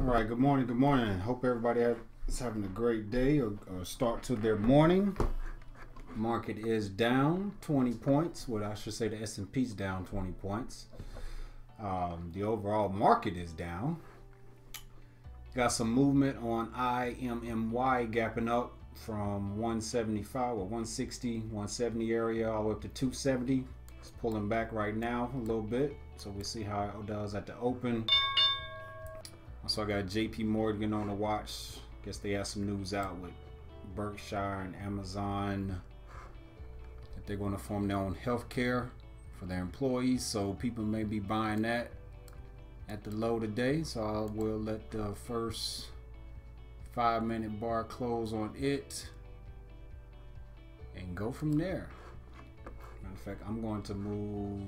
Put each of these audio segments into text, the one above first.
All right, good morning, good morning. Hope everybody is having a great day or, or start to their morning. Market is down 20 points. Well, I should say the S&P's down 20 points. Um, the overall market is down. Got some movement on IMMY gapping up from 175 or 160, 170 area all the way up to 270. It's pulling back right now a little bit. So we'll see how it does at the open. Also, I got JP Morgan on the watch. Guess they have some news out with Berkshire and Amazon that they're going to form their own healthcare for their employees. So people may be buying that at the low today. So I will let the first five minute bar close on it and go from there. Matter of fact, I'm going to move.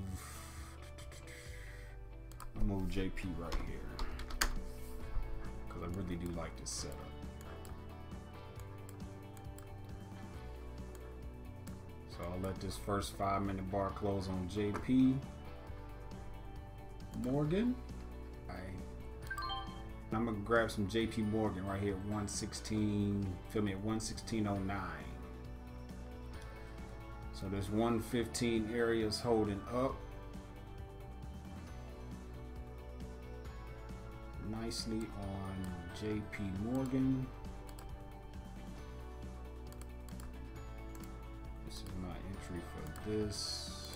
Move JP right here because I really do like this setup. So I'll let this first five minute bar close on JP Morgan. I, I'm gonna grab some JP Morgan right here at 116, feel me at 116.09. So this 115 area is holding up. Nicely on JP Morgan. This is my entry for this.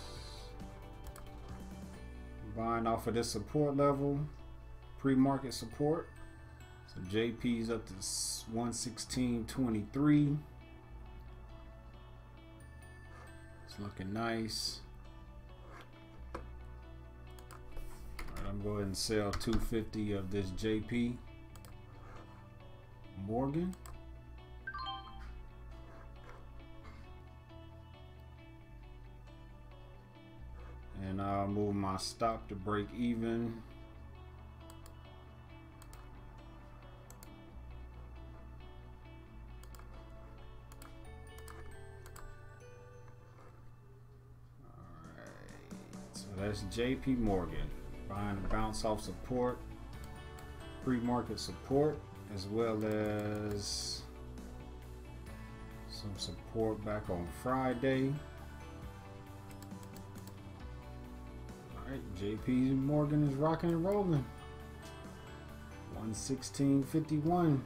Buying off of this support level, pre-market support. So JP's up to 116.23. It's looking nice. I'm going and sell 250 of this JP Morgan. And I'll move my stop to break even. so that's JP Morgan a bounce off support, pre-market support, as well as some support back on Friday. All right, JP Morgan is rocking and rolling. 116.51.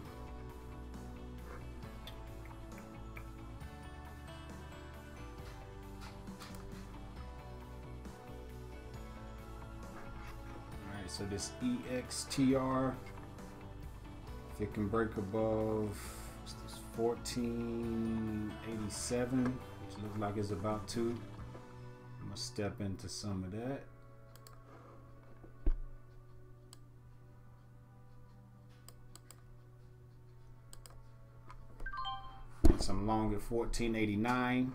So this EXTR, if it can break above 1487, which looks like it's about to, I'm gonna step into some of that. Some long at 1489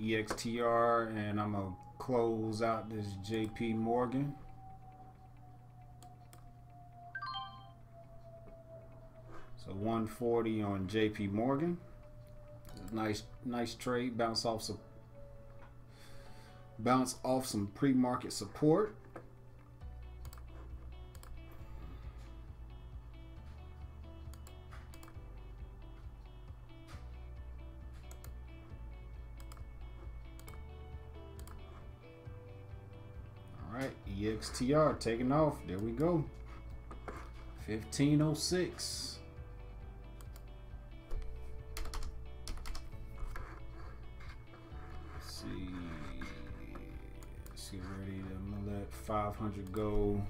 EXTR, and I'm gonna close out this JP Morgan. 140 on JP Morgan. Nice, nice trade. Bounce off some, bounce off some pre-market support. All right, EXTR taking off. There we go. 1506. Get ready. I'm gonna let 500 go.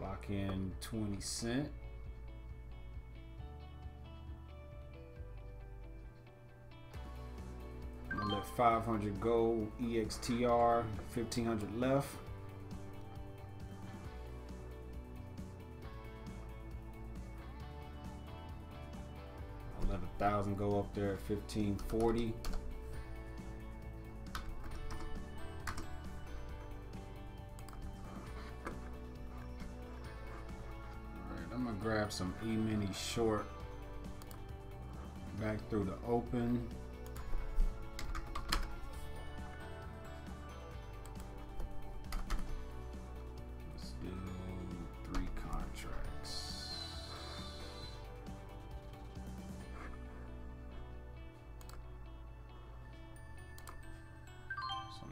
Lock in 20 cent. I'm gonna let 500 go. EXTR 1500 left. Thousand go up there at fifteen forty. Alright, I'm gonna grab some E-mini short back through the open.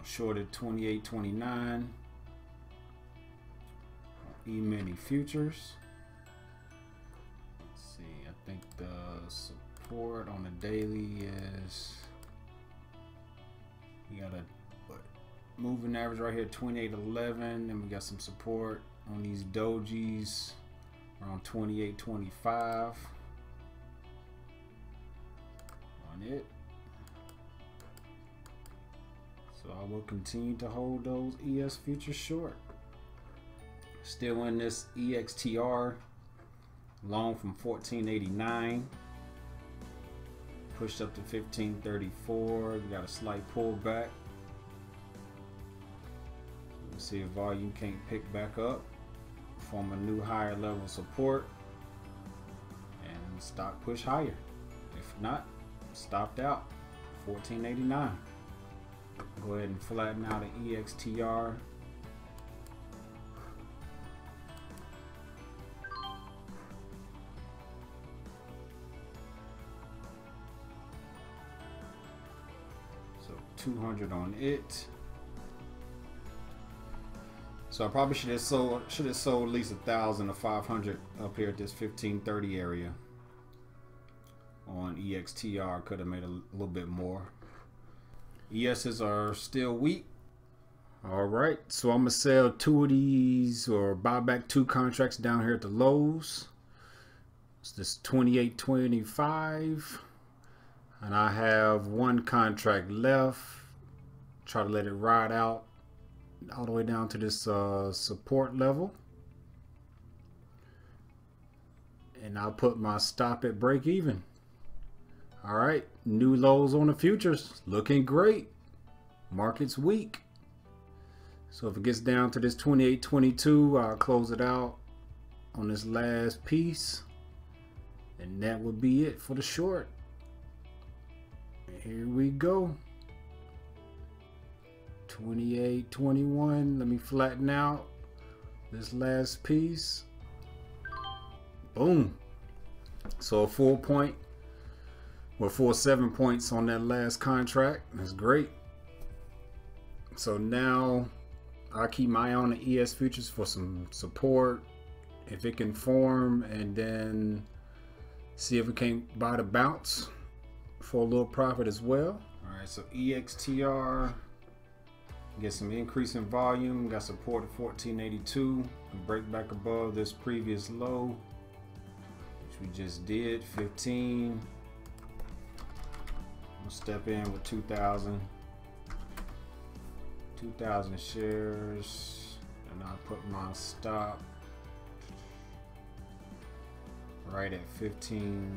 Shorted 28.29. E-mini futures. Let's see, I think the support on the daily is we got a moving average right here 28.11 and we got some support on these dojis around 28.25 on it so I will continue to hold those ES futures short Still in this EXTR. Long from 1489. Pushed up to 1534. We got a slight pullback. Let's see if volume can't pick back up. Form a new higher level support. And stock push higher. If not, stopped out. 1489. Go ahead and flatten out an EXTR. So 200 on it. So I probably should have sold should have sold at least a thousand or five hundred up here at this 1530 area. On EXTR could have made a little bit more. ESs are still weak. All right, so I'm gonna sell two of these or buy back two contracts down here at the lows. It's this 28.25, and I have one contract left. Try to let it ride out all the way down to this uh, support level, and I'll put my stop at break even. All right, new lows on the futures, looking great. Market's weak. So if it gets down to this 28.22, I'll close it out on this last piece. And that would be it for the short. Here we go. 28.21. Let me flatten out this last piece. Boom. So a full point or four seven points on that last contract. That's great. So now I'll keep my eye on the ES futures for some support if it can form and then see if we can't buy the bounce for a little profit as well. All right, so EXTR get some increase in volume. Got support at 1482 and break back above this previous low, which we just did 15. We'll step in with 2,000. 2,000 shares and I'll put my stop right at 15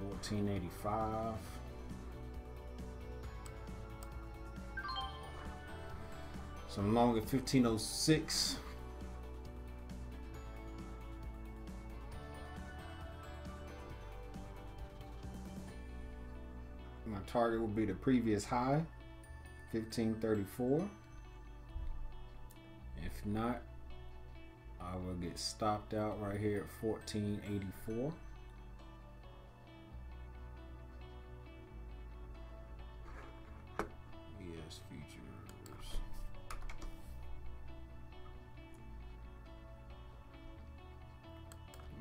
1485 so I'm long at 1506 target will be the previous high 1534 if not I will get stopped out right here at 1484 ES futures.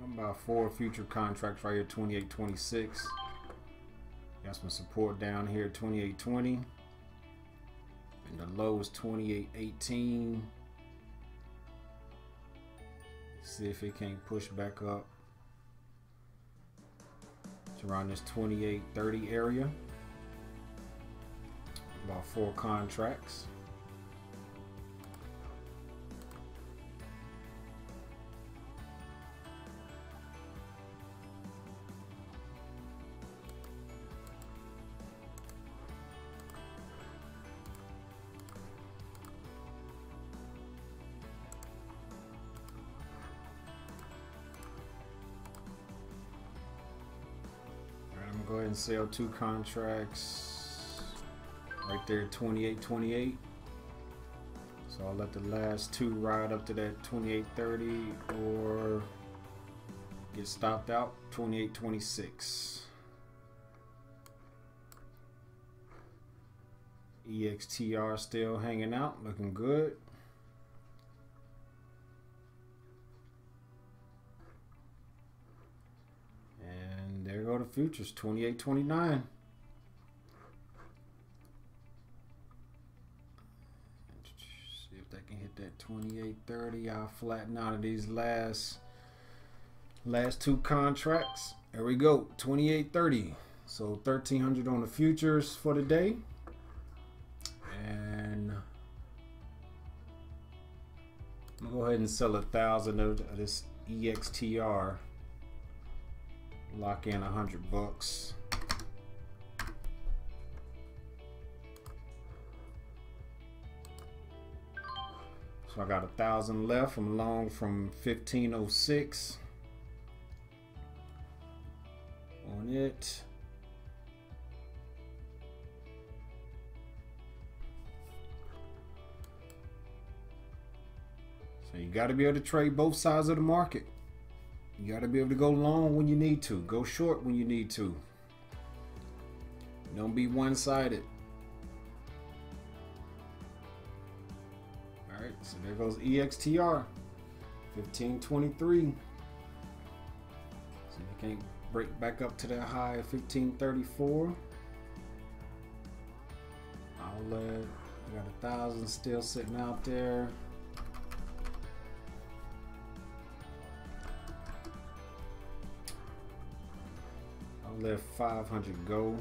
I'm about four future contracts right here 2826 Got some support down here, 2820. And the low is 2818. See if it can't push back up. It's around this 2830 area. About four contracts. And sell two contracts right there 28 28 so I'll let the last two ride up to that 28 30 or get stopped out 28 26 EXTR still hanging out, looking good. Go the futures, 28.29. See if they can hit that 28.30. I'll flatten out of these last last two contracts. There we go, 28.30. So 1300 on the futures for the day. And I'm gonna go ahead and sell a thousand of this EXTR. Lock in a hundred bucks. So I got a thousand left. I'm long from 1506 on it. So you got to be able to trade both sides of the market. You got to be able to go long when you need to, go short when you need to. Don't be one-sided. All right, so there goes EXTR, 1523. So you can't break back up to that high of 1534. I'll let, I got a thousand still sitting out there. Let 500 go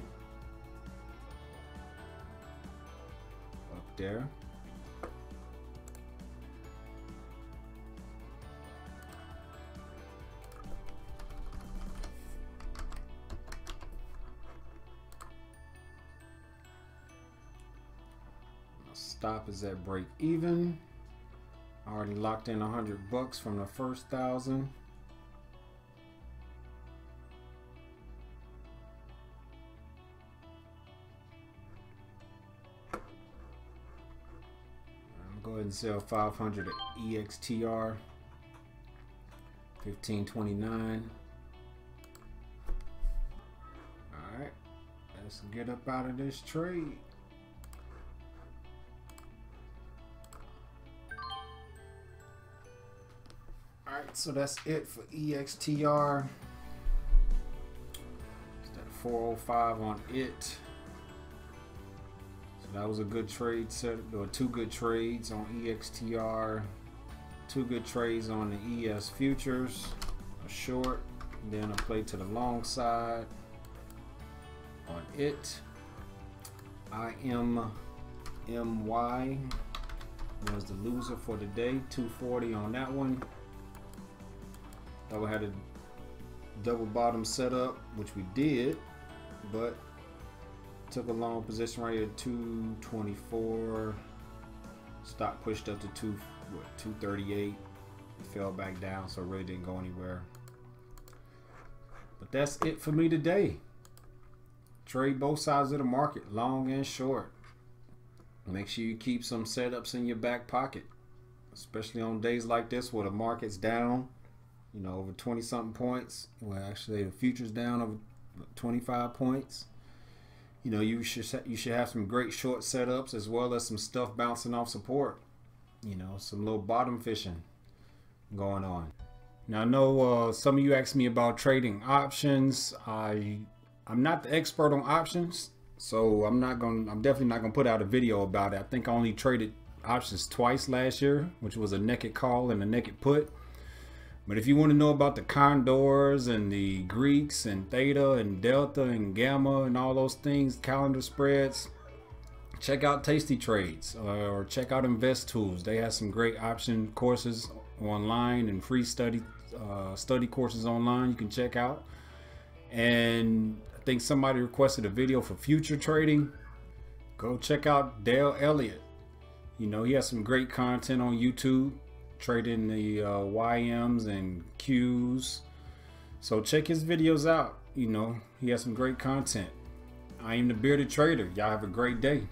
up there. Stop is at break even. I already locked in 100 bucks from the first thousand. Go ahead and sell 500 EXTR 1529 all right let's get up out of this trade all right so that's it for EXTR it's that 405 on it that was a good trade set, or two good trades on EXTR, two good trades on the ES futures, a short, then a play to the long side on it. I am MY was the loser for the day, 240 on that one. Thought we had a double bottom setup, which we did, but took a long position right at 224 stock pushed up to two what 238 fell back down so really didn't go anywhere. But that's it for me today. Trade both sides of the market long and short. Make sure you keep some setups in your back pocket especially on days like this where the market's down you know over 20 something points. Well actually the futures down over 25 points you know you should you should have some great short setups as well as some stuff bouncing off support you know some little bottom fishing going on. Now i know uh, some of you asked me about trading options. I i'm not the expert on options so i'm not gonna i'm definitely not gonna put out a video about it. I think i only traded options twice last year which was a naked call and a naked put but if you want to know about the condors and the Greeks and theta and delta and gamma and all those things, calendar spreads, check out Tasty Trades uh, or check out Investools. They have some great option courses online and free study uh, study courses online you can check out. And I think somebody requested a video for future trading. Go check out Dale Elliott. You know, he has some great content on YouTube trading the uh, YMs and Qs. So check his videos out. You know, he has some great content. I am the Bearded Trader. Y'all have a great day.